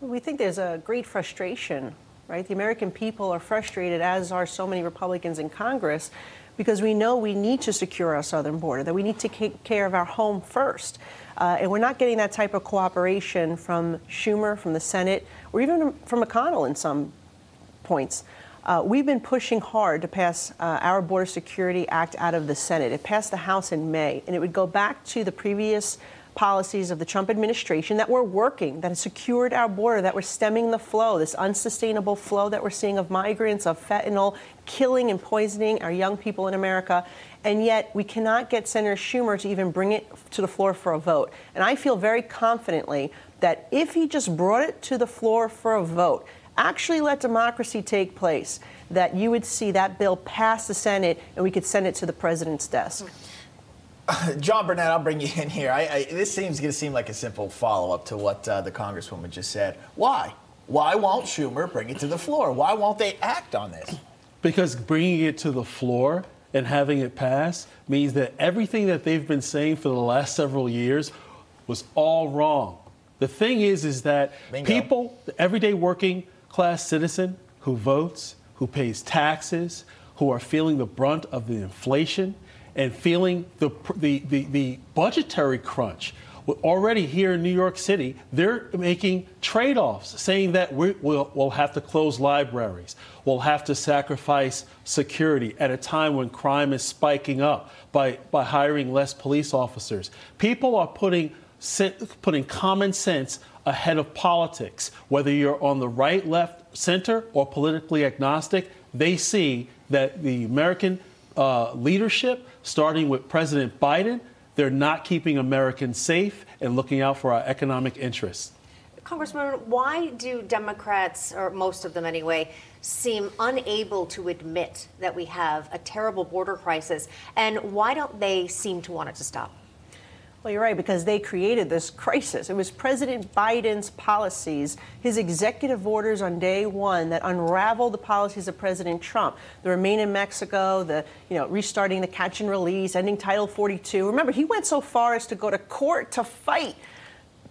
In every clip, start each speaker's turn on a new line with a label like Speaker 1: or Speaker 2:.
Speaker 1: We think there's a great frustration, right? The American people are frustrated, as are so many Republicans in Congress, because we know we need to secure our southern border, that we need to take care of our home first. Uh, and we're not getting that type of cooperation from Schumer, from the Senate, or even from McConnell in some points. Uh, we've been pushing hard to pass uh, our Border Security Act out of the Senate. It passed the House in May, and it would go back to the previous policies of the Trump administration that were working, that secured our border, that were stemming the flow, this unsustainable flow that we're seeing of migrants, of fentanyl, killing and poisoning our young people in America. And yet, we cannot get Senator Schumer to even bring it to the floor for a vote. And I feel very confidently that if he just brought it to the floor for a vote, actually let democracy take place, that you would see that bill pass the Senate and we could send it to the president's desk.
Speaker 2: John Burnett, I'll bring you in here. I, I, this seems going to seem like a simple follow up to what uh, the Congresswoman just said. Why? Why won't Schumer bring it to the floor? Why won't they act on this?
Speaker 3: Because bringing it to the floor and having it pass means that everything that they've been saying for the last several years was all wrong. The thing is, is that Bingo. people, the everyday working class citizen who votes, who pays taxes, who are feeling the brunt of the inflation, and feeling the, the, the, the budgetary crunch. Already here in New York City, they're making trade offs, saying that we, will we'll have to close libraries, we'll have to sacrifice security at a time when crime is spiking up by, by hiring less police officers. People are putting, putting common sense ahead of politics. Whether you're on the right, left, center, or politically agnostic, they see that the American uh, leadership, starting with President Biden, they're not keeping Americans safe and looking out for our economic interests.
Speaker 4: Congressman, why do Democrats, or most of them anyway, seem unable to admit that we have a terrible border crisis? And why don't they seem to want it to stop?
Speaker 1: Well, you're right, because they created this crisis. It was President Biden's policies, his executive orders on day one that unraveled the policies of President Trump. The Remain in Mexico, the, you know, restarting the catch and release, ending Title 42. Remember, he went so far as to go to court to fight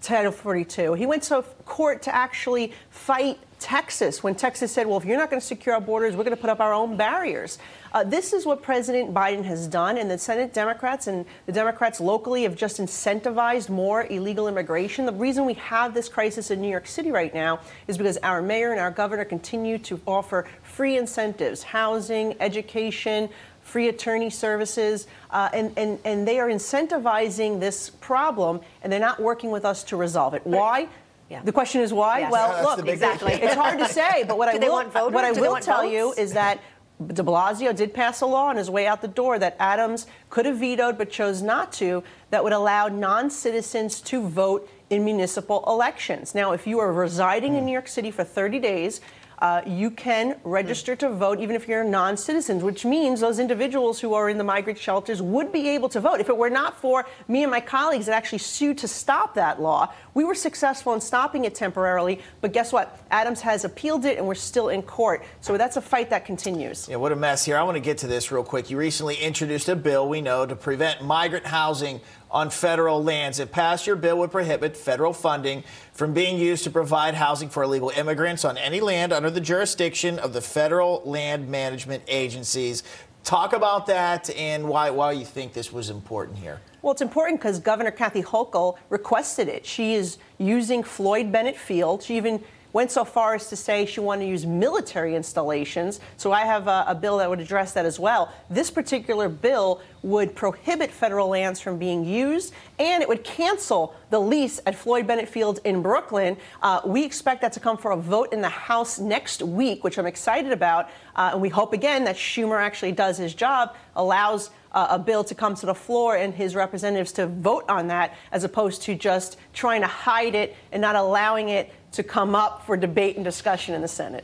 Speaker 1: Title 42. He went to court to actually fight Texas when Texas said, well, if you're not going to secure our borders, we're going to put up our own barriers. Uh, this is what President Biden has done, and the Senate Democrats and the Democrats locally have just incentivized more illegal immigration. The reason we have this crisis in New York City right now is because our mayor and our governor continue to offer free incentives, housing, education, free attorney services, uh, and, and, and they are incentivizing this problem, and they're not working with us to resolve it. Why? Yeah. The question is why? Yes. Well, yeah, look, exactly. it's hard to say, but what I will, what I will tell votes? you is that de Blasio did pass a law on his way out the door that Adams could have vetoed but chose not to that would allow non citizens to vote in municipal elections. Now, if you are residing mm. in New York City for 30 days, uh, you can register to vote even if you're a non citizens, which means those individuals who are in the migrant shelters would be able to vote. If it were not for me and my colleagues that actually sued to stop that law, we were successful in stopping it temporarily. But guess what? Adams has appealed it and we're still in court. So that's a fight that continues.
Speaker 2: Yeah, what a mess here. I want to get to this real quick. You recently introduced a bill, we know, to prevent migrant housing on federal lands. If passed, your bill would prohibit federal funding from being used to provide housing for illegal immigrants on any land under the jurisdiction of the federal land management agencies. Talk about that and why, why you think this was important here.
Speaker 1: Well, it's important because Governor Kathy Hochul requested it. She is using Floyd Bennett Field. She even went so far as to say she wanted to use military installations. So I have a, a, bill that would address that as well. This particular bill would prohibit federal lands from being used, and it would cancel the lease at Floyd Bennett Field in Brooklyn. Uh, we expect that to come for a vote in the House next week, which I'm excited about. Uh, and we hope again that Schumer actually does his job, allows uh, a bill to come to the floor and his representatives to vote on that, as opposed to just trying to hide it and not allowing it to come up for debate and discussion in the Senate.